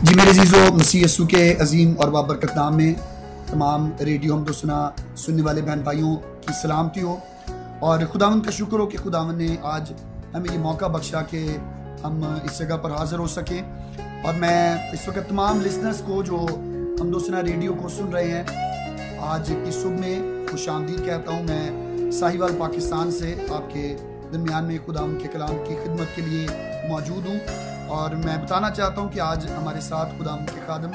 जी मेरे जीज़ो मसीह यसू के अजीम और बाबरकत नाम में तमाम रेडियो हम तो सुना, सुनने वाले बहन भाइयों की सलामती हो और खुदावन का शुक्र हो कि खुदावन ने आज हमें ये मौका बख्शा कि हम इस जगह पर हाज़िर हो सकें। और मैं इस वक्त तमाम लिसनर्स को जो हम दोसना रेडियो को सुन रहे हैं, आज की सुबह में खुश आमदीद कहता हूँ, मैं साहिवाल पाकिस्तान से आपके दरमियान में खुदा के कलाम की खिदमत के लिए मौजूद हूँ। और मैं बताना चाहता हूँ कि आज हमारे साथ खुदा के खादम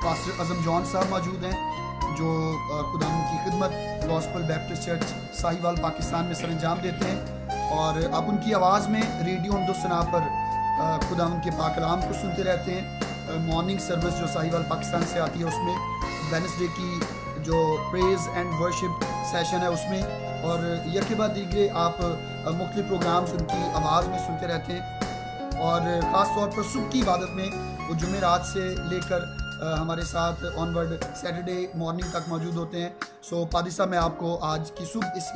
पास्टर अजम जॉन साहब मौजूद हैं, जो खुदा की खिदमत gospel Baptist church Sahiwal Pakistan में सर अंजाम देते हैं। और आप उनकी आवाज़ में रेडियो हमदोसना पर खुदा के पाकलाम को सुनते रहते हैं। मॉर्निंग सर्विस जो साहिवाल पाकिस्तान से आती है उसमें वेनसडे की जो प्रेज एंड वर्शिप सेशन है उसमें। और यह के बाद दीजिए आप मुख्तु प्रोग्राम्स उनकी आवाज़ में सुनते रहते हैं। और ख़ास तौर पर सुबह की इबादत में वो जुमेरात से लेकर हमारे साथ ऑनवर्ड सैटरडे मॉर्निंग तक मौजूद होते हैं। सो पादी साहब मैं आपको आज की सुबह इस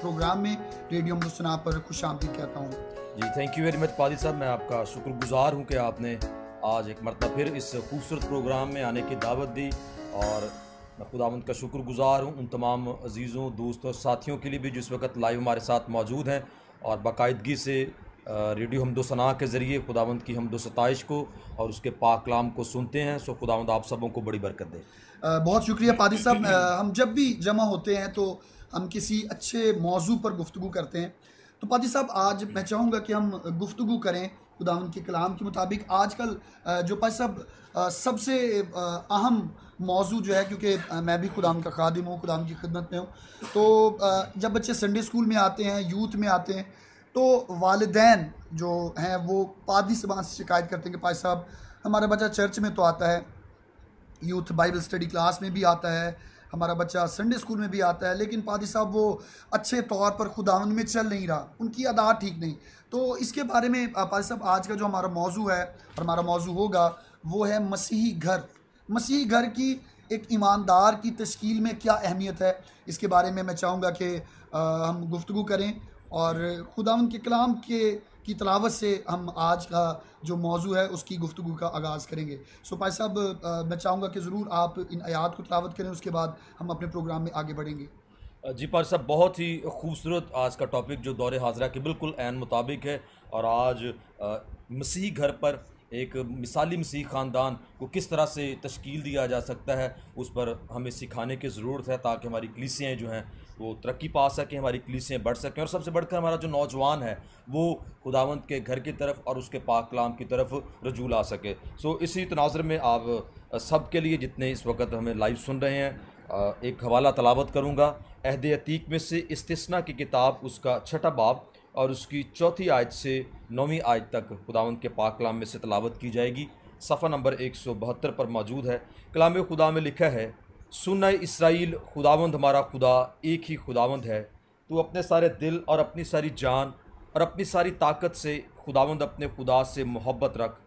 प्रोग्राम में रेडियो मुस्तना पर खुश आमदी कहता हूँ। जी थैंक यू वेरी मच पादी साहब मैं आपका शुक्रगुजार हूँ कि आपने आज एक मरतबा फिर इस खूबसूरत प्रोग्राम में आने की दावत दी और मैं खुदावंद का शुक्रगुजार हूँ उन तमाम अजीज़ों, दोस्तों साथियों के लिए भी जिस वक्त लाइव हमारे साथ मौजूद हैं और बाकायदगी से रेडियो हमदो सना के ज़रिए खुदावंद की हमदो सताइश को और उसके पाकलाम को सुनते हैं। सो खुदावंद आप सबों को बड़ी बरकत दे। बहुत शुक्रिया पादी साहब। हम जब भी जमा होते हैं तो हम किसी अच्छे मौजू पर गुफ्तु करते हैं। तो पादी साहब आज मैं चाहूँगा कि हम गुफ्तु करें खुदावन के कलाम के मुताबिक। आजकल जो पादी साहब सबसे अहम मौजू जो है क्योंकि मैं भी खुदाम का खादिम हूँ खुदाम की खिदमत में हूँ। तो जब बच्चे संडे स्कूल में आते हैं यूथ में आते हैं तो वालदेन जो हैं, वो पादी से वहाँ से शिकायत करते हैं कि भाई साहब, हमारा बच्चा चर्च में तो आता है, यूथ बाइबल स्टडी क्लास में भी आता है, हमारा बच्चा संडे स्कूल में भी आता है, लेकिन पादी साहब वो अच्छे तौर पर खुदावन में चल नहीं रहा, उनकी अदा ठीक नहीं। तो इसके बारे में पादी साहब, आज का जो हमारा मौजू है, और हमारा मौजू होगा, वो है मसीही घर। मसीही घर की एक ईमानदार की तश्कील में क्या अहमियत है, इसके बारे में मैं चाहूँगा कि हम गुफ्तु करें। और खुदा के कलाम के, की तलावत से हम आज का जो मौजू है, उसकी गुफ्तु का आगाज़ करेंगे। सो भाई साहब मैं चाहूँगा कि ज़रूर आप इन आयात को तलावत करें, उसके बाद हम अपने प्रोग्राम में आगे बढ़ेंगे। जी पार साहब, बहुत ही खूबसूरत आज का टॉपिक जो दौरे हाजरा के बिल्कुल मुताबिक है और आज मसीह घर पर एक मिसाली मसीह ख़ानदान को किस तरह से तश्कील दिया जा सकता है, उस पर हमें सिखाने की ज़रूरत है ताकि हमारी कलीसियाँ जो हैं, वो तरक्की पा सकें, हमारी कलीसियाँ बढ़ सकें और सबसे बढ़कर हमारा जो नौजवान है, वो खुदावंत के घर की तरफ़ और उसके पाक कलाम की तरफ़ रजू ला सके। सो इसी तनाजर में आप सब के लिए जितने इस वक्त हमें लाइव सुन रहे हैं एक हवाला तलावत करूँगा। अहद अतीक में से इस्तना की किताब, उसका छठा बाब और उसकी चौथी आयत से नौवीं आयत तक खुदावंद के पाक कलाम में से तलावत की जाएगी। सफ़ा नंबर एक सौ बहत्तर पर मौजूद है। कलाम खुदा में लिखा है सुन इसराइल, खुदावंद हमारा खुदा, एक ही खुदावंद है। तू अपने सारे दिल और अपनी सारी जान और अपनी सारी ताकत से खुदावंद अपने खुदा से मोहब्बत रख।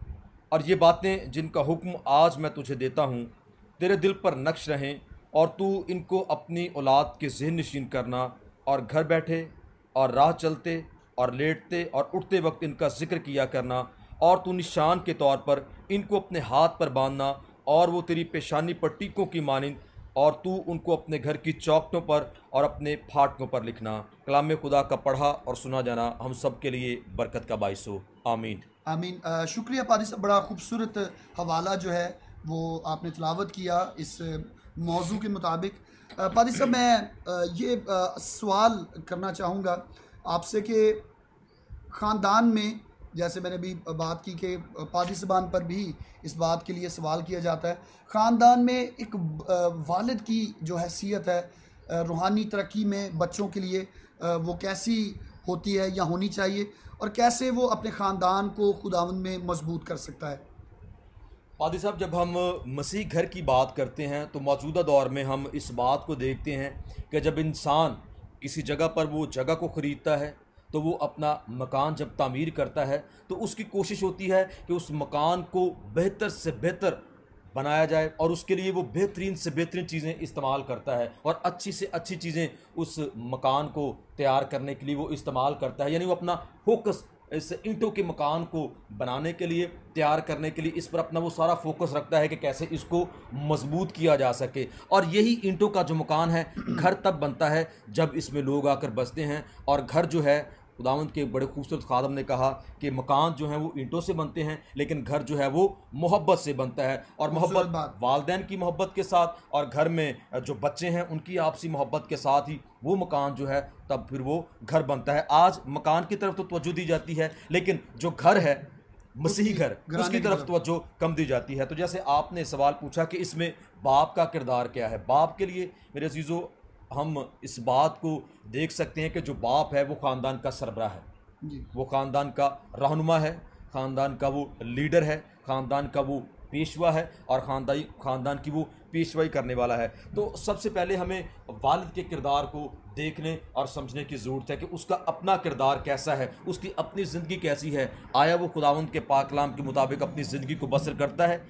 और ये बातें जिनका हुक्म आज मैं तुझे देता हूँ, तेरे दिल पर नक्श रहें और तू इनको अपनी औलाद के जहन नशीन करना और घर बैठे और राह चलते और लेटते और उठते वक्त इनका ज़िक्र किया करना और तू निशान के तौर पर इनको अपने हाथ पर बांधना और वो तेरी पेशानी पर टीकों की मानंद और तू उनको अपने घर की चौकटों पर और अपने फाटकों पर लिखना। कलाम खुदा का पढ़ा और सुना जाना हम सब के लिए बरकत का बायस हो। आमीन। आमीन। शुक्रिया पादी साहब, बड़ा खूबसूरत हवाला जो है वो आपने तलावत किया इस मौजू के मुताबिक। पादी साहब, मैं ये सवाल करना चाहूँगा आपसे कि ख़ानदान में, जैसे मैंने भी बात की कि पादी जबान पर भी इस बात के लिए सवाल किया जाता है। ख़ानदान में एक वालिद की जो हैसियत है रूहानी तरक्की में बच्चों के लिए वो कैसी होती है या होनी चाहिए और कैसे वो अपने ख़ानदान को खुदावन में मज़बूत कर सकता है? पादी साहब, जब हम मसीह घर की बात करते हैं तो मौजूदा दौर में हम इस बात को देखते हैं कि जब इंसान किसी जगह पर वो जगह को ख़रीदता है तो वो अपना मकान जब तामीर करता है तो उसकी कोशिश होती है कि उस मकान को बेहतर से बेहतर बनाया जाए और उसके लिए वो बेहतरीन से बेहतरीन चीज़ें इस्तेमाल करता है और अच्छी से अच्छी चीज़ें उस मकान को तैयार करने के लिए वो इस्तेमाल करता है। यानी वो अपना फोकस इस ईंटों के मकान को बनाने के लिए, तैयार करने के लिए इस पर अपना वो सारा फोकस रखता है कि कैसे इसको मज़बूत किया जा सके। और यही ईंटों का जो मकान है, घर तब बनता है जब इसमें लोग आकर बसते हैं और घर जो है खुदावंत के बड़े खूबसूरत खादम ने कहा कि मकान जो है वो ईंटों से बनते हैं लेकिन घर जो है वो मोहब्बत से बनता है और मोहब्बत वालदेन की मोहब्बत के साथ और घर में जो बच्चे हैं उनकी आपसी मोहब्बत के साथ ही वो मकान जो है तब फिर वो घर बनता है। आज मकान की तरफ़ तो तवज्जो दी जाती है लेकिन जो घर है मसीही घर उसकी तरफ़। तवज्जो कम दी जाती है। तो जैसे आपने सवाल पूछा कि इसमें बाप का किरदार क्या है? बाप के लिए मेरे अजीज़ों हम इस बात को देख सकते हैं कि जो बाप है वो ख़ानदान का सरबरा है। जी। वो ख़ानदान का रहनुमा है ख़ानदान का वो लीडर है ख़ानदान का वो पेशवा है और ख़ानदानी ख़ानदान की वो पेशवाई करने वाला है। तो सबसे पहले हमें वालिद के किरदार को देखने और समझने की ज़रूरत है कि उसका अपना किरदार कैसा है उसकी अपनी ज़िंदगी कैसी है। आया वो खुदावंद के पाकलाम के मुताबिक अपनी ज़िंदगी को बसर करता है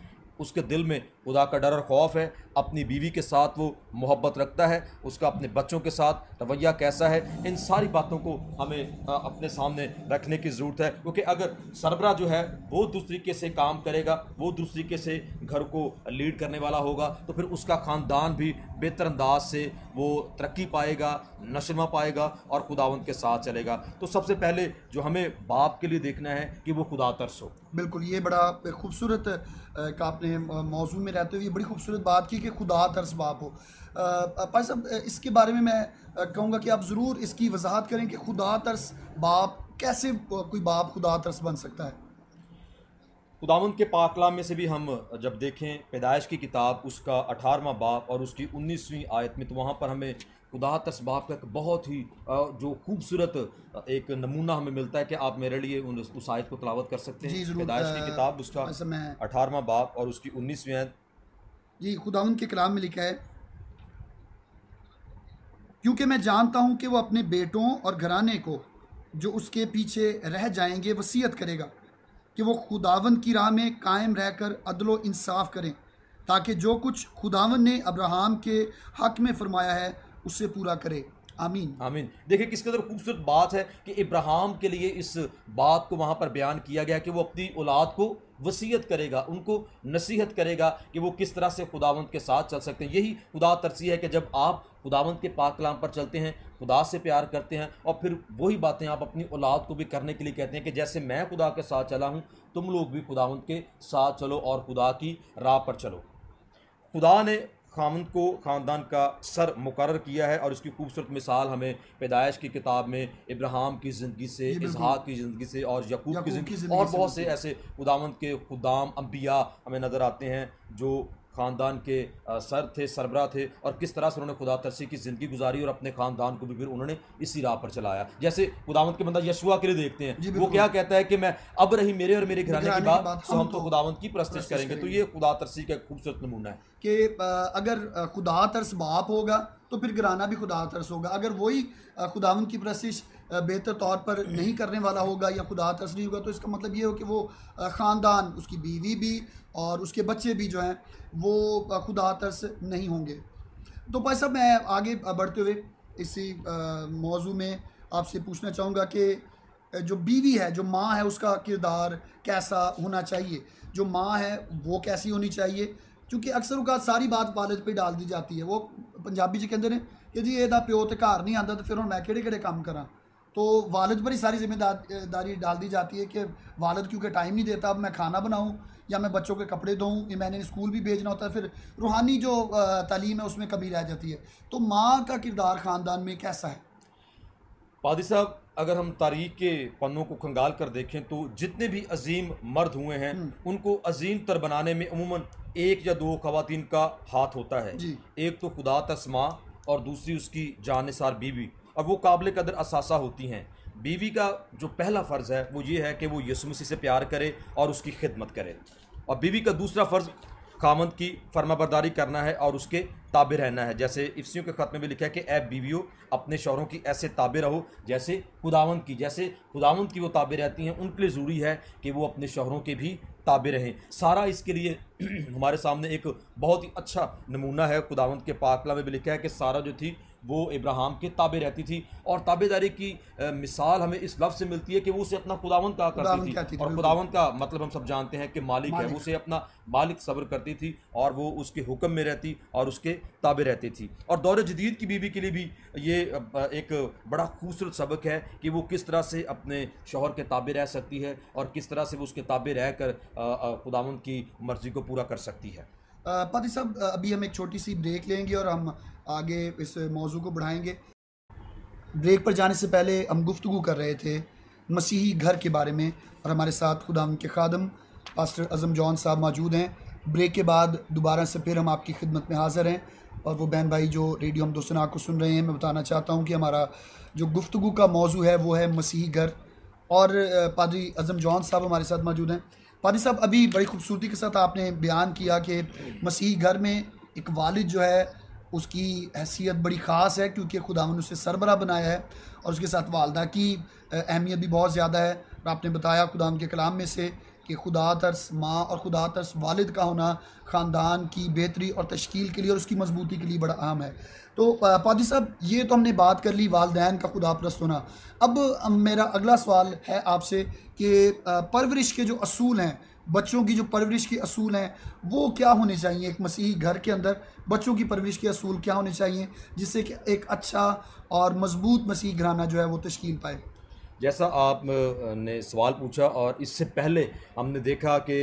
उसके दिल में खुदा का डर और खौफ है, अपनी बीवी के साथ वो मोहब्बत रखता है, उसका अपने बच्चों के साथ रवैया कैसा है, इन सारी बातों को हमें अपने सामने रखने की ज़रूरत है। क्योंकि अगर सरबरा जो है, वो दूसरी तरीके से काम करेगा, वो दूसरी तरीके से घर को लीड करने वाला होगा तो फिर उसका ख़ानदान भी बेहतर अंदाज से वो तरक्की पाएगा नशमा पाएगा और खुदावंत के साथ चलेगा। तो सबसे पहले जो हमें बाप के लिए देखना है कि वो खुदा तरस हो। बिल्कुल, ये बड़ा खूबसूरत का आपने मौजू में रहते हुए ये बड़ी खूबसूरत बात की कि खुदा तरस बाप हो। भाई साहब इसके बारे में मैं कहूँगा कि आप ज़रूर इसकी वजाहत करें कि खुदा तरस बाप कैसे कोई बाप खुदा तरस बन सकता है? खुदावंद के पाकलाम में से भी हम जब देखें पैदाइश की किताब उसका अठारहवा बाप और उसकी उन्नीसवीं आयत में तो वहाँ पर हमें खुदा तस्बाब का एक बहुत ही जो खूबसूरत एक नमूना हमें मिलता है कि आप मेरे लिए उन उस आयत को तलावत कर सकते हैं। पैदाइश की किताब उसका अठारहवा बाप और उसकी उन्नीसवीं आयत जी खुदा उनके कलाम में लिखा है, क्योंकि मैं जानता हूँ कि वो अपने बेटों और घराने को, जो उसके पीछे रह जाएँगे, वसीयत करेगा, कि वो खुदावन की राह में कायम रहकर अदलो इंसाफ करें, ताकि जो कुछ खुदावन ने अब्राहम के हक में फरमाया है, उसे पूरा करे। आमीन। आमीन। देखिए किस कदर खूबसूरत बात है कि इब्राहिम के लिए इस बात को वहाँ पर बयान किया गया कि वो अपनी औलाद को वसीयत करेगा, उनको नसीहत करेगा कि वो किस तरह से खुदावंत के साथ चल सकते हैं। यही खुदा तरसी है कि जब आप खुदावंत के पाक कलाम पर चलते हैं, खुदा से प्यार करते हैं और फिर वही बातें आप अपनी औलाद को भी करने के लिए कहते हैं कि जैसे मैं खुदा के साथ चला हूँ, तुम लोग भी खुदावंत के साथ चलो और खुदा की राह पर चलो। खुदा ने खामद को ख़ानदान का सर मुकर किया है और उसकी खूबसूरत मिसाल हमें पैदाइश की किताब में इब्राहम की ज़िंदगी से इजहाद की ज़िंदगी से और यकूब की ज़िंदगी और बहुत से ऐसे खुदावंत के खुदाम अम्बिया हमें नज़र आते हैं जो ख़ानदान के सर थे सरबरा थे और किस तरह से उन्होंने खुदा तरसी की ज़िंदगी गुजारी और अपने ख़ानदान को भी फिर उन्होंने इसी राह पर चलाया। जैसे खुदावंत के बंदा यशुआ के लिए देखते हैं। वो क्या कहता है कि मैं अब रही मेरे और मेरे घराने की बात तो हम तो, तो खुदावंत की प्रस्तिश करेंगे। तो ये खुदा तरसी का खूबसूरत नमूना है। कि अगर खुदा तरस बाप होगा तो फिर घराना भी खुदा तरस होगा। अगर वही खुदावन की प्रस्तिश बेहतर तौर पर नहीं करने वाला होगा या खुदा तरस नहीं होगा तो इसका मतलब ये हो कि वो ख़ानदान उसकी बीवी भी और उसके बच्चे भी जो हैं वो खुदा तरस नहीं होंगे तो भाई साहब मैं आगे बढ़ते हुए इसी मौजू में आपसे पूछना चाहूँगा कि जो बीवी है जो माँ है उसका किरदार कैसा होना चाहिए जो माँ है वो कैसी होनी चाहिए क्योंकि अक्सर का सारी बात वालद पे डाल दी जाती है वो पंजाबी च कहते हैं कि जी ਇਹਦਾ ਪਿਓ ਤੇ ਘਰ नहीं आता तो फिर हम मैं ਕਿਹੜੇ ਕਿਹੜੇ काम करा तो वालद पर ही सारी ज़िम्मेदारी डाल दी जाती है कि वालद क्योंकि टाइम नहीं देता अब मैं खाना बनाऊँ या मैं बच्चों के कपड़े धोऊँ या मैंने स्कूल भी भेजना होता है फिर रूहानी जो तालीम है उसमें कभी रह जाती है। तो माँ का किरदार ख़ानदान में कैसा है? पादी साहब अगर हम तारीख के पन्नों को खंगाल कर देखें तो जितने भी अजीम मर्द हुए हैं हम्म। उनको अजीम तर बनाने में अमूमन एक या दो खातन का हाथ होता है। एक तो खुदा तस्मा और दूसरी उसकी जानसार बीवी। और वो काबिल कदर असासा होती हैं। बीवी का जो पहला फ़र्ज़ है, वो ये है कि वो यसु मसीह से प्यार करे और उसकी खिदमत करे। और बीवी का दूसरा फ़र्ज़ खामंद की फर्माबरदारी करना है और उसके ताबे रहना है। जैसे इफ्सियों के ख़त में भी लिखा है कि ऐ बीवियों अपने शौरों की ऐसे ताबे रहो जैसे खुदावंत की। जैसे खुदावंत की वो ताबे रहती हैं उनके लिए ज़रूरी है कि वो अपने शौरों के भी ताबे रहें। सारा इसके लिए हमारे सामने एक बहुत ही अच्छा नमूना है। खुदावंत के पाकला में भी लिखा है कि सारा जो थी वो इब्राहिम के ताबे रहती थी। और ताबेदारी की मिसाल हमें इस लफ्ज़ से मिलती है कि वो उसे अपना खुदावंत कहा करती थी, थी और खुदावंत का मतलब हम सब जानते हैं कि मालिक, मालिक। है वो उसे अपना मालिक सब्र करती थी और वो उसके हुक्म में रहती और उसके ताबे रहती थी। और दौर जदीद की बीवी के लिए भी ये एक बड़ा खूबसूरत सबक है कि वो किस तरह से अपने शोहर के ताबे रह सकती है और किस तरह से वो उसके ताबे रह कर खुदावंत की मर्ज़ी को पूरा कर सकती है। पाती साहब अभी हम एक छोटी सी ब्रेक लेंगे और हम आगे इस मौजू को बढ़ाएँगे। ब्रेक पर जाने से पहले हम गुफ्तु कर रहे थे मसीही घर के बारे में और हमारे साथ खुदा के खादम, पास्टर अज़म जॉन साहब मौजूद हैं। ब्रेक के बाद दोबारा से फिर हम आपकी खिदमत में हाज़िर हैं और वो बहन भाई जो रेडियो हम दोस्तों को सुन रहे हैं, मैं बताना चाहता हूँ कि हमारा जो गुफ्तु का मौजू है, वो है मसीही घर। और पादरी अज़म जॉन साहब हमारे साथ मौजूद हैं। पादी साहब, अभी बड़ी खूबसूरती के साथ आपने बयान किया कि मसीही घर में एक वालिद जो है, उसकी हैसियत बड़ी ख़ास है क्योंकि खुदा ने उसे सरबरा बनाया है और उसके साथ वालदा की अहमियत भी बहुत ज़्यादा है। और आपने बताया खुदा के कलाम में से कि खुदा तरस माँ और खुदा तरस वालिद का होना ख़ानदान की बेहतरी और तश्कील के लिए और उसकी मजबूती के लिए बड़ा अहम है। तो पादी साहब, ये तो हमने बात कर ली, वालदेन का खुदा प्रस्त होना। अब मेरा अगला सवाल है आपसे कि परवरिश के जो असूल हैं, बच्चों की जो परवरिश के असूल हैं, वो क्या होने चाहिए एक मसीही घर के अंदर? बच्चों की परवरिश के असूल क्या होने चाहिए जिससे कि एक अच्छा और मज़बूत मसीह घराना जो है वो तश्कील पाए? जैसा आपने सवाल पूछा और इससे पहले हमने देखा कि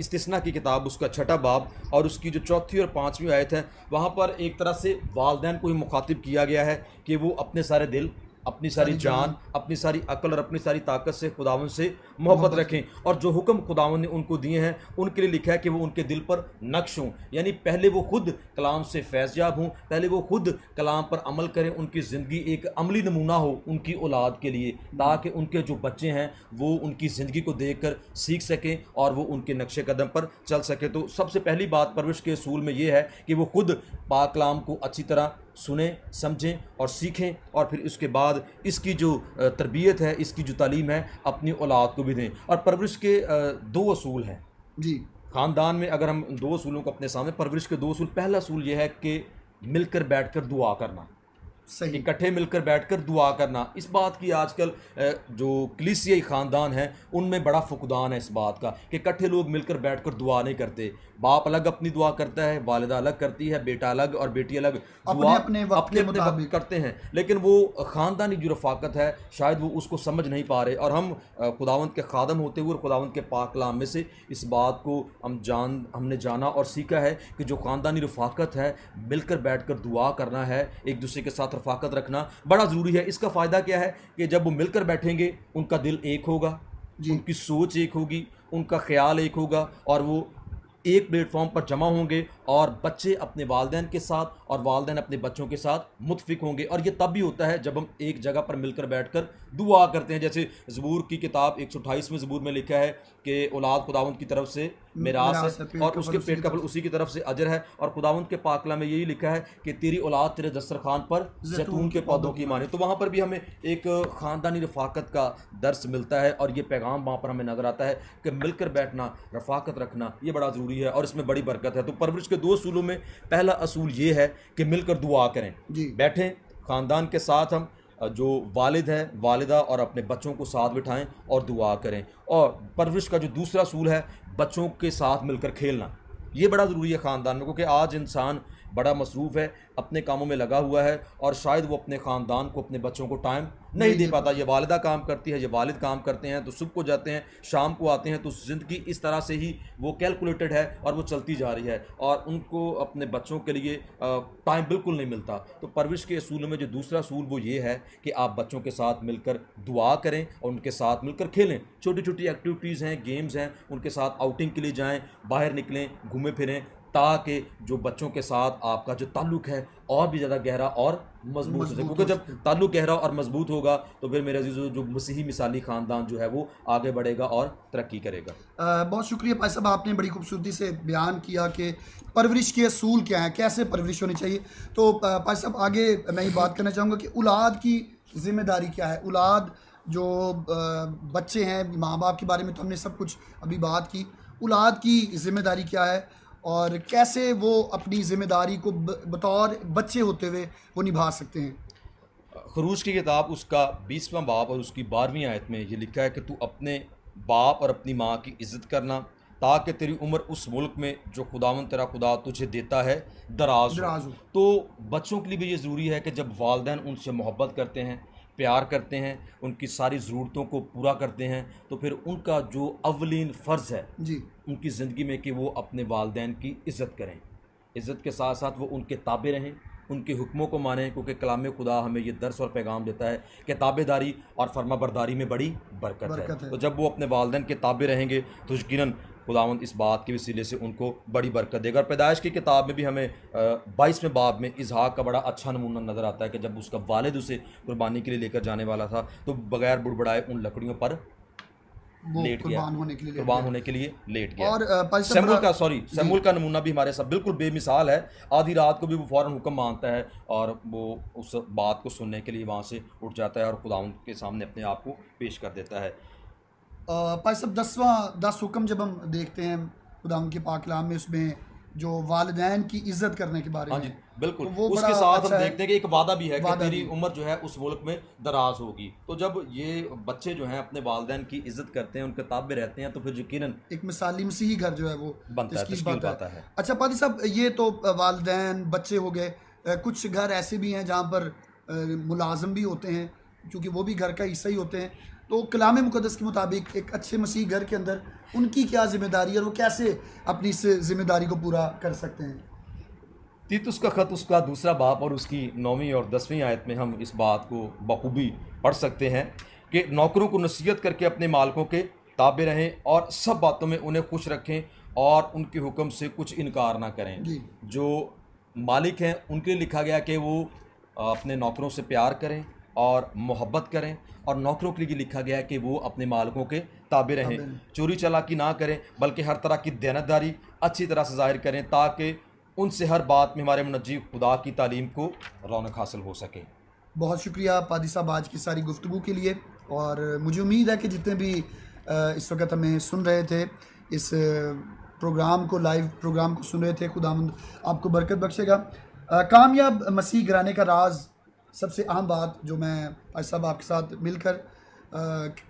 इस्तना की किताब, उसका छठा बाब और उसकी जो चौथी और पाँचवीं आयत है, वहाँ पर एक तरह से वालदेन को ही मुखातिब किया गया है कि वो अपने सारे दिल अपनी सारी जान अपनी सारी अकल और अपनी सारी ताकत से खुदावन से मोहब्बत रखें। और जो हुक्म खुदावन ने उनको दिए हैं उनके लिए लिखा है कि वो उनके दिल पर नक्श हों। यानी पहले वो खुद कलाम से फैज़याब हों पहले वो खुद कलाम पर अमल करें उनकी ज़िंदगी एक अमली नमूना हो उनकी औलाद के लिए ताकि उनके जो बच्चे हैं वो उनकी ज़िंदगी को देख कर सीख सकें और वो उनके नक्शे कदम पर चल सकें। तो सबसे पहली बात परवरिश के असूल में ये है कि वो खुद पाकलाम को अच्छी तरह सुने समझें और सीखें और फिर उसके बाद इसकी जो तरबियत है इसकी जो तालीम है अपनी औलाद को भी दें। और परवरिश के दो असूल हैं। जी। ख़ानदान में अगर हम दो असूलों को अपने सामने परवरिश के दो असूल पहला असूल यह है कि मिलकर बैठकर दुआ करना। सही। इकट्ठे मिलकर बैठकर दुआ करना। इस बात की आजकल जो कलिसियाई ख़ानदान है उनमें बड़ा फुकदान है इस बात का कि इकट्ठे लोग मिलकर बैठकर दुआ नहीं करते। बाप अलग अपनी दुआ करता है वालदा अलग करती है बेटा अलग और बेटी अलग दुआ अपने अपने, अपने, अपने करते हैं। लेकिन वो ख़ानदानी जो रफाकत है शायद वो उसको समझ नहीं पा रहे। और हम खुदावंत के खादम होते हुए और खुदावंत के पाकलाम में से इस बात को हम जान हमने जाना और सीखा है कि जो ख़ानदानी रफाकत है मिलकर बैठ दुआ करना है एक दूसरे के साथ रफाकत रखना बड़ा ज़रूरी है। इसका फ़ायदा क्या है कि जब वो मिलकर बैठेंगे उनका दिल एक होगा उनकी सोच एक होगी उनका ख्याल एक होगा और वो एक प्लेटफॉर्म पर जमा होंगे और बच्चे अपने वालदेन के साथ और वालदेन अपने बच्चों के साथ मुतफिक होंगे। और ये तब भी होता है जब हम एक जगह पर मिलकर बैठकर दुआ करते हैं। जैसे ज़बूर की किताब एक सौ अठाईसवें ज़बूर में लिखा है कि औलाद खुदावंत की तरफ़ से मेरास है और उसके पेट का फल उसी की तरफ़ से अजर है। और खुदावंत के पाकला में यही लिखा है कि तेरी औलाद तेरे दस्तरखान पर जैतून के पौधों की माने। तो वहाँ पर भी हमें एक ख़ानदानी रफाकत का दर्स मिलता है और ये पैगाम वहाँ पर हमें नज़र आता है कि मिलकर बैठना रफाकत रखना ये बड़ा ज़रूरी है और इसमें बड़ी बरकत है। तो परवरिश के दो असूलों में पहला असूल ये है कि मिलकर दुआ करें। बैठें ख़ानदान के साथ हम जो वालिद हैं वालिदा और अपने बच्चों को साथ बिठाएँ और दुआ करें। और परवरिश का जो दूसरा असूल है बच्चों के साथ मिलकर खेलना। ये बड़ा ज़रूरी है ख़ानदान में क्योंकि आज इंसान बड़ा मसरूफ़ है अपने कामों में लगा हुआ है और शायद वो अपने ख़ानदान को अपने बच्चों को टाइम नहीं दे पाता। ये वालदा काम करती है ये वालिद काम करते हैं तो सुबह को जाते हैं शाम को आते हैं तो ज़िंदगी इस तरह से ही वो कैलकुलेटेड है और वो चलती जा रही है और उनको अपने बच्चों के लिए टाइम बिल्कुल नहीं मिलता। तो परविश के असूलों में जो दूसरा असूल वो ये है कि आप बच्चों के साथ मिलकर दुआ करें और उनके साथ मिलकर खेलें। छोटी छोटी एक्टिविटीज़ हैं गेम्स हैं उनके साथ आउटिंग के लिए जाएँ बाहर निकलें घूमें फिरें ताकि जो बच्चों के साथ आपका जो ताल्लुक है और भी ज़्यादा गहरा और मज़बूत हो सके। क्योंकि जब ताल्लुक गहरा और मज़बूत होगा तो फिर मेरे अज़ीज़ जो मसीही मिसाली ख़ानदान जो है वो आगे बढ़ेगा और तरक्की करेगा। आ, बहुत शुक्रिया भाई साहब आपने बड़ी खूबसूरती से बयान किया कि परवरिश के असूल क्या हैं कैसे परवरिश होनी चाहिए। तो भाई साहब आगे मैं ये बात करना चाहूँगा कि औलाद की ज़िम्मेदारी क्या है? औलाद जो बच्चे हैं माँ बाप के बारे में तो हमने सब कुछ अभी बात की। औलाद की ज़िम्मेदारी क्या है? और कैसे वो अपनी ज़िम्मेदारी को बतौर बच्चे होते हुए वो निभा सकते हैं खरूज की किताब उसका बीसवां बाप और उसकी बारहवीं आयत में ये लिखा है कि तू अपने बाप और अपनी माँ की इज़्ज़त करना ताकि तेरी उम्र उस मुल्क में जो खुदावन तेरा खुदा तुझे देता है दराज दराज हो हो। तो बच्चों के लिए भी ये ज़रूरी है कि जब वालदेन उनसे मोहब्बत करते हैं प्यार करते हैं उनकी सारी ज़रूरतों को पूरा करते हैं तो फिर उनका जो अवलिन फ़र्ज़ है जी। उनकी ज़िंदगी में कि वो अपने वालदेन की इज़्ज़त करें। इज़्ज़त के साथ साथ वो उनके ताबे रहें उनके हुक्मों को मानें क्योंकि कलाम खुदा हमें ये दर्स और पैगाम देता है कि ताबेदारी और फर्मा बरदारी में बड़ी बरकत, बरकत है है। तो जब वो अपने वालदेन के ताबे रहेंगे तो यकीनन खुदावंद इस बात के वसीले से उनको बड़ी बरकत देगा। और पैदाइश की किताब में भी हमें बाईसवें बाब में इजहाक का बड़ा अच्छा नमूना नज़र आता है कि जब उसका वालिद उसे कुर्बानी के लिए लेकर जाने वाला था तो बगैर बुड़बड़ाए उन लकड़ियों पर लेट गया। होने के लिए लेट कुर्बान गया। होने के लिए लेट गया। और बड़ा- का सॉरी सैमुअल का नमूना भी हमारे साथ बिल्कुल बेमिसाल है। आधी रात को भी वो फ़ौरन हुक्म मानता है और वो उस बात को सुनने के लिए वहाँ से उठ जाता है और खुदाउन के सामने अपने आप को पेश कर देता है। भाई साहब दसवां दस हुक्म जब हम देखते हैं खुदा के पाकलाम में उसमें जो वालदेन की इज़्ज़त करने के बारे हाँ में जी बिल्कुल। तो वो उसके साथ अच्छा हम देखते हैं कि एक वादा भी है वादा कि तेरी उम्र जो है उस मुल्क में दराज होगी। तो जब ये बच्चे जो हैं अपने वालदेन की इज़्ज़त करते हैं उनके ताबे रहते हैं तो फिर यकीनन एक मिसाली मसीही घर जो है वो बनता है, पाता पाता है। अच्छा पादी साहब ये तो वालदेन बच्चे हो गए कुछ घर ऐसे भी हैं जहाँ पर मुलाजम भी होते हैं क्योंकि वो भी घर का हिस्सा ही होते हैं। तो कलाम मुकदस के मुताबिक एक अच्छे मसीह घर के अंदर उनकी क्या ज़िम्मेदारी और वो कैसे अपनी इस ज़िम्मेदारी को पूरा कर सकते हैं? तीतुस का ख़त उसका दूसरा बाप और उसकी नौवीं और दसवीं आयत में हम इस बात को बखूबी पढ़ सकते हैं कि नौकरों को नसीहत करके अपने मालकों के ताबे रहें और सब बातों में उन्हें खुश रखें और उनके हुक्म से कुछ इनकार ना करें। जो मालिक हैं उनके लिए लिखा गया कि वो अपने नौकरों से प्यार करें और मोहब्बत करें। और नौकरों के लिए लिखा गया है कि वो अपने मालिकों के ताबे रहें। चोरी चालाकी ना करें बल्कि हर तरह की दयानतदारी अच्छी तरह से ज़ाहिर करें ताकि उनसे हर बात में हमारे मुनजी खुदा की तालीम को रौनक हासिल हो सके। बहुत शुक्रिया पादी साहब आज की सारी गुफ्तु के लिए। और मुझे उम्मीद है कि जितने भी इस वक्त हमें सुन रहे थे इस प्रोग्राम को लाइव प्रोग्राम को सुन रहे थे खुदा आपको बरकत बख्शेगा। कामयाब मसीह गिराने का राज सबसे अहम बात जो मैं आज साहब आपके साथ मिलकर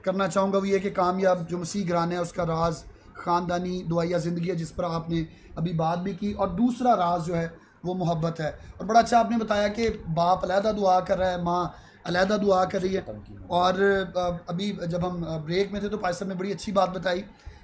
करना चाहूँगा वो ये कि कामयाब जो मसीह गिराने है उसका राज ख़ानदानी दुआया ज़िंदगी है जिस पर आपने अभी बात भी की और दूसरा राज जो है वो मोहब्बत है। और बड़ा अच्छा आपने बताया कि बाप अलहदा दुआ कर रहा है माँ अलहदा दुआ कर रही है। और अभी जब हम ब्रेक में थे तो पायसम ने बड़ी अच्छी बात बताई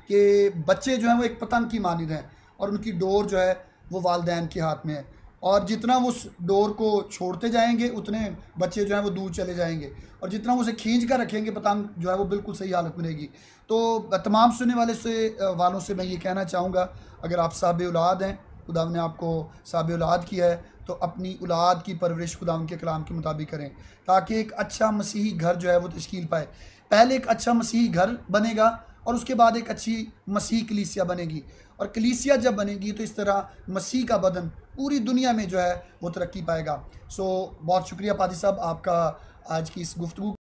कि बच्चे जो हैं वो एक पतंग की मानद हैं और उनकी डोर जो है वो वालदेन के हाथ में है। और जितना उस डोर को छोड़ते जाएँगे, उतने बच्चे जो हैं वो दूर चले जाएँगे। और जितना उसे खींच कर रखेंगे पतंग जो है वो बिल्कुल सही हालत में रहेगी। तो तमाम सुनने वाले से वालों से मैं ये कहना चाहूँगा, अगर आप साहब औलाद हैं, खुदा ने आपको साहब औलाद किया है तो अपनी औलाद की परवरिश खुदा के कलाम के मुताबिक करें, ताकि एक अच्छा मसीही घर जो है वो तश्कील पाए। पहले एक अच्छा मसीही घर बनेगा और उसके बाद एक अच्छी मसीह कलीसिया बनेगी। और कलीसिया जब बनेगी तो इस तरह मसीह का बदन पूरी दुनिया में जो है वो तरक्की पाएगा। सो बहुत शुक्रिया पादी साहब, आपका आज की इस गुफ्तु